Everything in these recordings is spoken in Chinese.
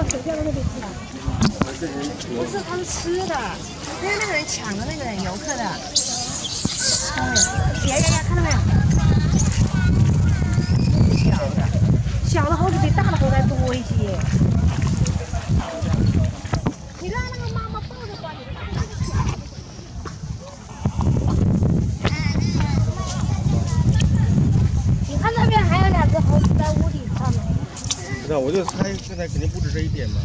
到水掉到那边去了。不是，他是吃的，因为那个人抢了那个人游客的。哎，呀呀呀，看到没有？小的，小的猴子比大的猴子还多一些。你让那个妈妈抱着管你的大猴子。你看那边还有两只猴子在屋顶上呢。不是，我就猜现在肯定不止这一点嘛。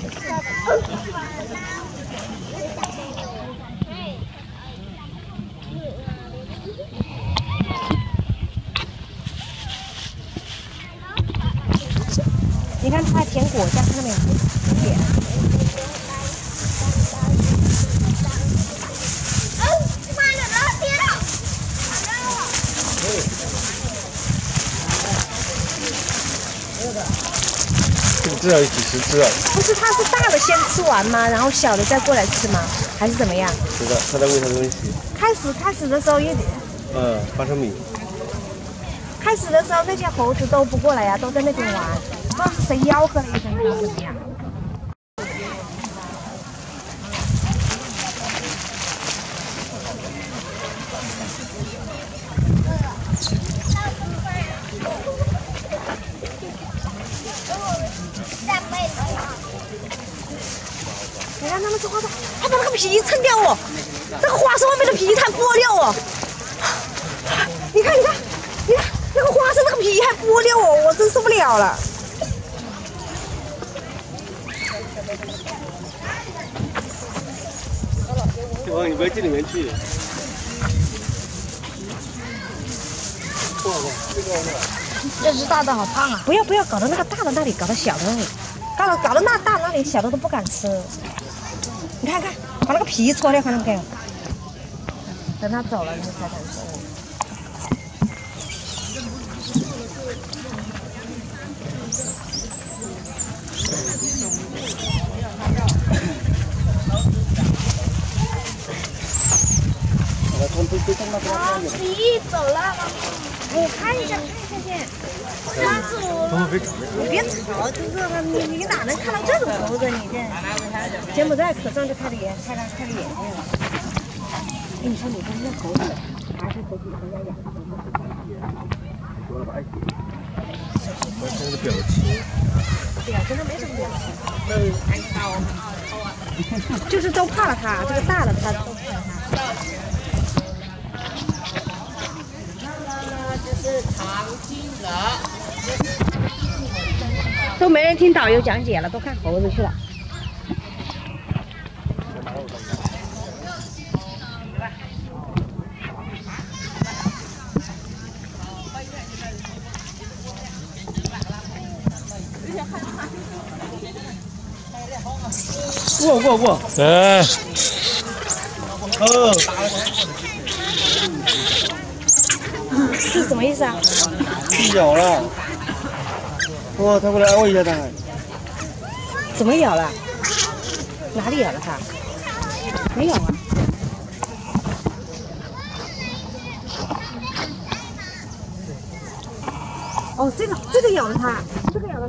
我不能去。这个至少有几十只啊！不是，它是大的先吃完吗？然后小的再过来吃吗？还是怎么样？是的他在喂它东西。开始开始的时候也，嗯，花生米。开始的时候那些猴子都不过来呀、都在那边玩，不知道是谁吆喝了一声，还是怎么样？你看他们说话的，还把那个皮蹭掉哦，这个花生外面的皮还剥掉哦。你看，你看，你看那个花生那个皮还剥掉哦，我真受不了了。小王，你不要进里面去。这只大的好胖啊！不要不要，搞到那个大的那里，搞到小的那里，搞到搞到那大那里，小的都不敢吃。你看看，把那个皮搓掉，看到没有？等他走了，你才敢吃。啊，皮走了，我看一下看一下先。吓死我了！你别吵，就是他，你你哪能看到这种猴子？你这柬埔寨可算是开了眼，开了开了眼界了。哎，你说你看那猴子，还是回去回家养。我看这个表情，表情都没什么表情。就是都怕了它，这个大的它都怕了它。都没人听导游讲解了，都看猴子去了。过过过。哎，哦，是什么意思啊？被咬了。哇，他过来安慰一下他。怎么咬了？哪里咬了它？没咬啊。哦，这个这个咬了它，这个咬了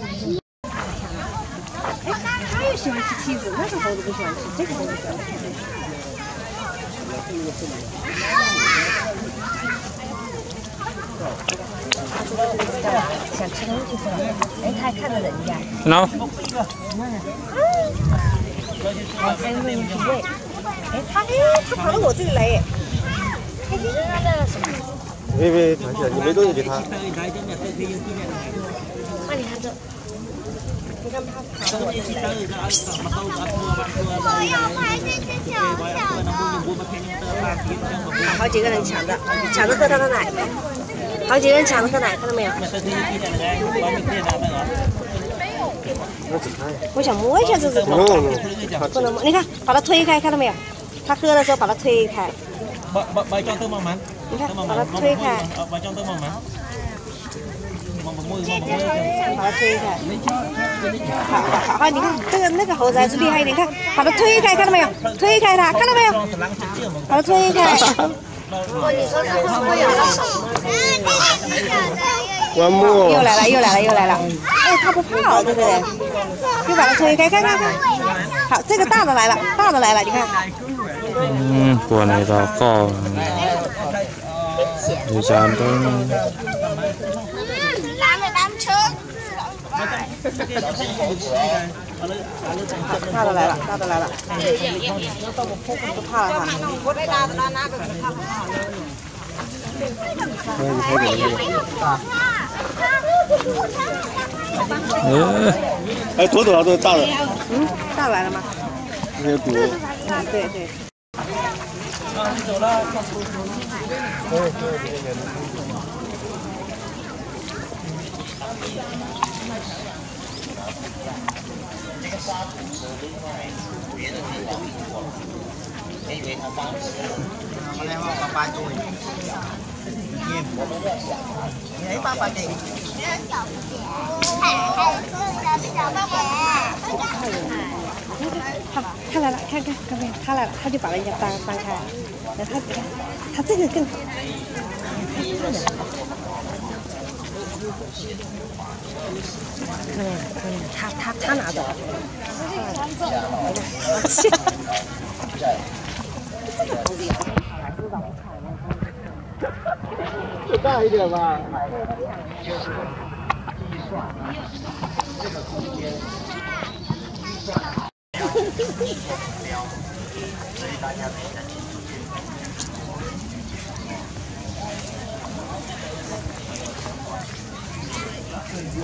哎，他也喜欢吃梯子，那个猴子不喜欢吃，这个猴子喜欢吃。干嘛？想吃东西是吧？哎，他还看着人家。nào 好，哎，那你品味。哎，他哎，他跑到我这里来耶。哎，你扔他的什么？别别，躺下，你没东西给他。你看这，你看他跑到我。要拍这只小小的。好几个人抢着，抢着喝他的奶，好几个人抢着喝奶，看到没有？我想摸一下这只狗，不，能摸。你看，把它推开，看到没有？它喝的时候把它推开，你看，把它推开，把它推开。好好好，好，你看这个那个猴子还是厉害一点，看，把它推开，看到没有？推开它，看到没有把它推开。关木。又来了，又来了，又来了！哎，它不怕哦，这个人，又把它推开，看看看。好，这个大的来了，大的来了，你看 của này là có thời gian tới 拦大的来了，大的来了，哎，多少都大的，嗯，大来了吗？那些骨。嗯，对对。他他来了，看看看没有？他来了，他就把人家搬搬开。然后他，他这个更好。看到没有？看到没有？他他他拿走了。切大一点吧。Thank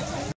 you.